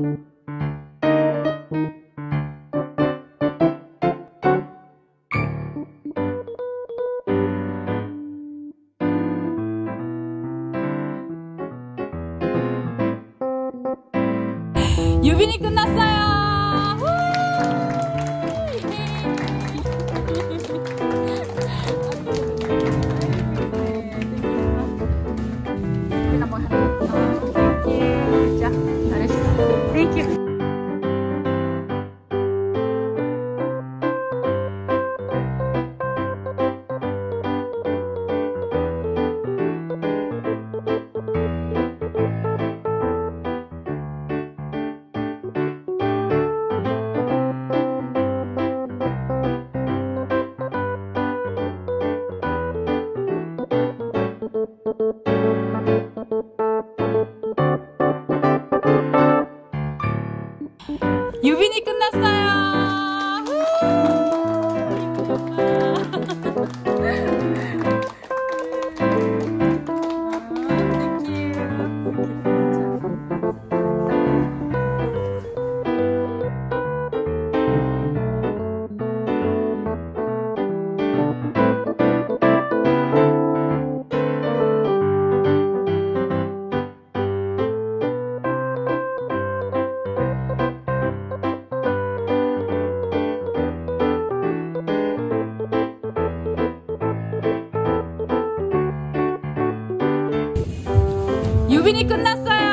指にくなさい。Thank you. 끝났어요. 유빈이 끝났어요.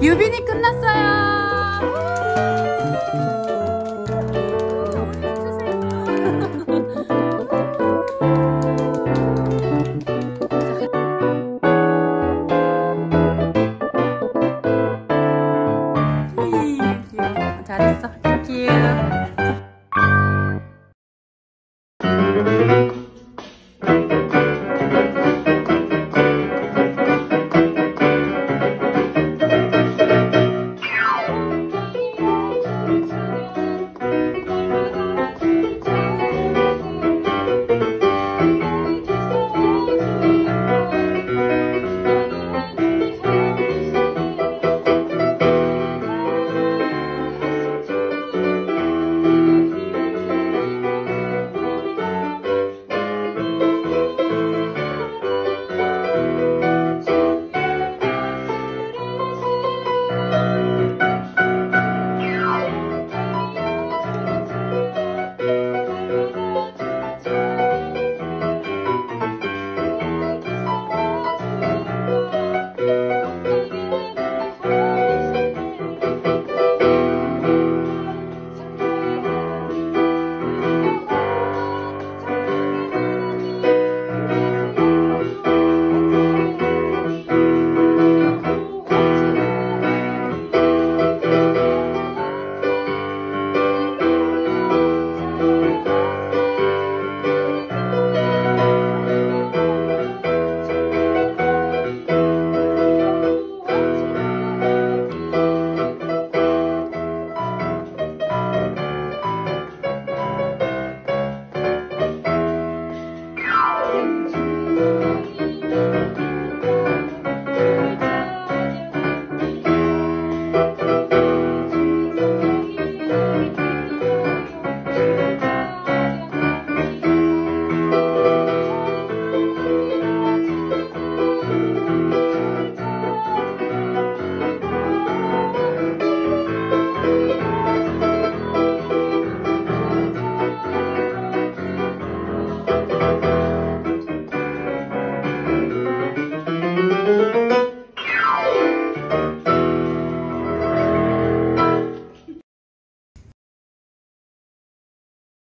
유빈이 끝났어요.